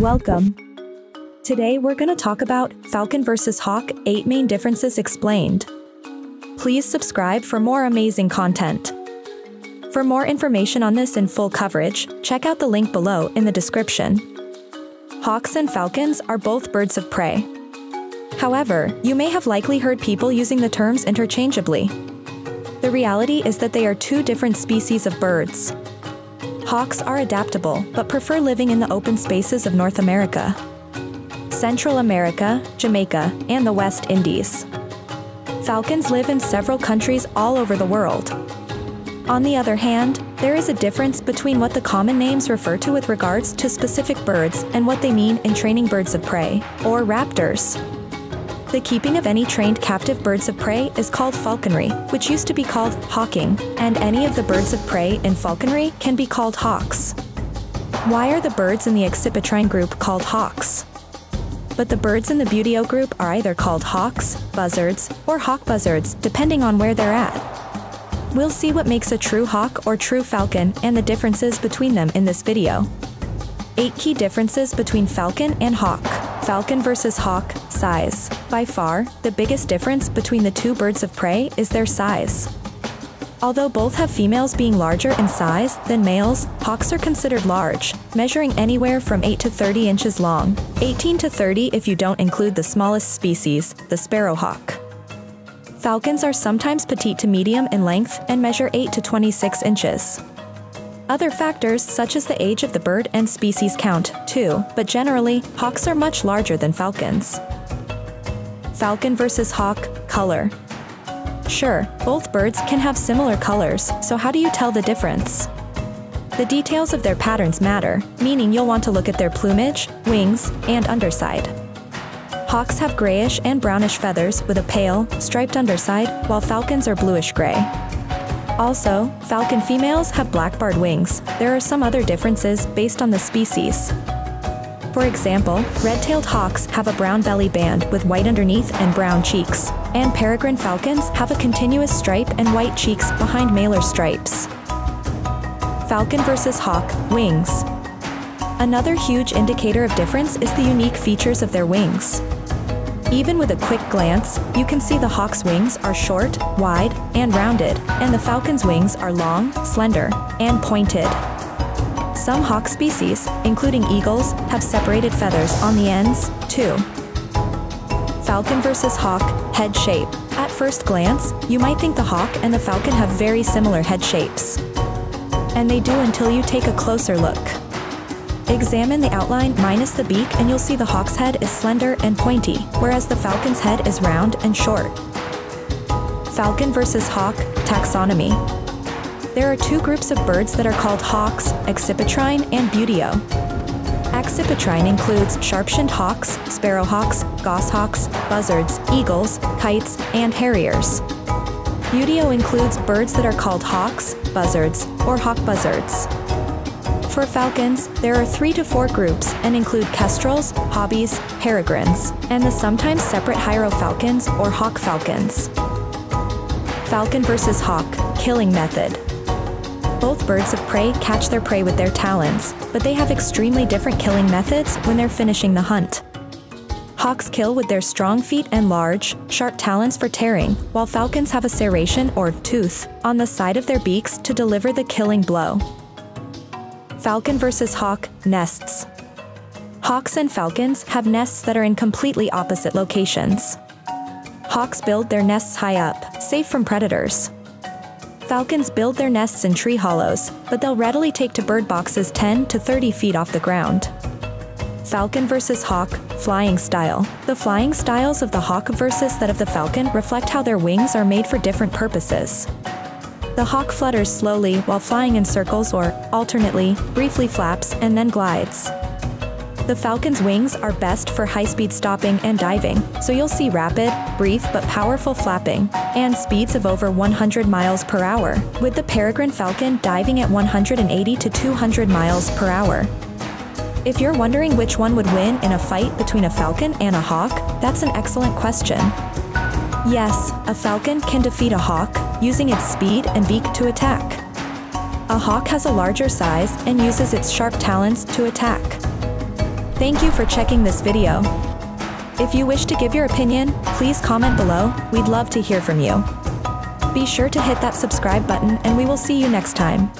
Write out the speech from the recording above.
Welcome. Today we're going to talk about Falcon vs. Hawk 8 main differences explained. Please subscribe for more amazing content. For more information on this in full coverage, check out the link below in the description. Hawks and falcons are both birds of prey. However, you may have likely heard people using the terms interchangeably. The reality is that they are two different species of birds. Hawks are adaptable, but prefer living in the open spaces of North America, Central America, Jamaica, and the West Indies. Falcons live in several countries all over the world. On the other hand, there is a difference between what the common names refer to with regards to specific birds and what they mean in training birds of prey, or raptors. The keeping of any trained captive birds of prey is called falconry, which used to be called hawking, and any of the birds of prey in falconry can be called hawks. Why are the birds in the accipitrine group called hawks? But the birds in the buteo group are either called hawks, buzzards, or hawk buzzards, depending on where they're at. We'll see what makes a true hawk or true falcon and the differences between them in this video. 8 key differences between falcon and hawk. Falcon versus hawk, size. By far, the biggest difference between the two birds of prey is their size. Although both have females being larger in size than males, hawks are considered large, measuring anywhere from 8 to 30 inches long, 18 to 30 if you don't include the smallest species, the sparrowhawk. Falcons are sometimes petite to medium in length and measure 8 to 26 inches. Other factors such as the age of the bird and species count, too, but generally, hawks are much larger than falcons. Falcon versus hawk, color. Sure, both birds can have similar colors, so how do you tell the difference? The details of their patterns matter, meaning you'll want to look at their plumage, wings, and underside. Hawks have grayish and brownish feathers with a pale, striped underside, while falcons are bluish-gray. Also, falcon females have black-barred wings. There are some other differences based on the species. For example, red-tailed hawks have a brown belly band with white underneath and brown cheeks, and peregrine falcons have a continuous stripe and white cheeks behind malar stripes. Falcon versus hawk, wings. Another huge indicator of difference is the unique features of their wings. Even with a quick glance, you can see the hawk's wings are short, wide, and rounded, and the falcon's wings are long, slender, and pointed. Some hawk species, including eagles, have separated feathers on the ends, too. Falcon versus hawk, head shape. At first glance, you might think the hawk and the falcon have very similar head shapes. And they do until you take a closer look. Examine the outline minus the beak and you'll see the hawk's head is slender and pointy, whereas the falcon's head is round and short. Falcon versus hawk, taxonomy. There are two groups of birds that are called hawks, accipitrine and buteo. Accipitrine includes sharp-shinned hawks, sparrowhawks, goshawks, buzzards, eagles, kites, and harriers. Buteo includes birds that are called hawks, buzzards, or hawk buzzards. For falcons, there are three to four groups and include kestrels, hobbies, peregrines, and the sometimes separate hierofalcons or hawk falcons. Falcon versus hawk, killing method. Both birds of prey catch their prey with their talons, but they have extremely different killing methods when they're finishing the hunt. Hawks kill with their strong feet and large, sharp talons for tearing, while falcons have a serration or tooth on the side of their beaks to deliver the killing blow. Falcon versus hawk, nests. Hawks and falcons have nests that are in completely opposite locations. Hawks build their nests high up, safe from predators. Falcons build their nests in tree hollows, but they'll readily take to bird boxes 10 to 30 feet off the ground. Falcon versus hawk, flying style. The flying styles of the hawk versus that of the falcon reflect how their wings are made for different purposes. The hawk flutters slowly while flying in circles or, alternately, briefly flaps and then glides. The falcon's wings are best for high-speed stopping and diving, so you'll see rapid, brief but powerful flapping, and speeds of over 100 miles per hour, with the peregrine falcon diving at 180 to 200 miles per hour. If you're wondering which one would win in a fight between a falcon and a hawk, that's an excellent question. Yes, a falcon can defeat a hawk, using its speed and beak to attack. A hawk has a larger size and uses its sharp talons to attack. Thank you for checking this video. If you wish to give your opinion, please comment below, we'd love to hear from you. Be sure to hit that subscribe button and we will see you next time.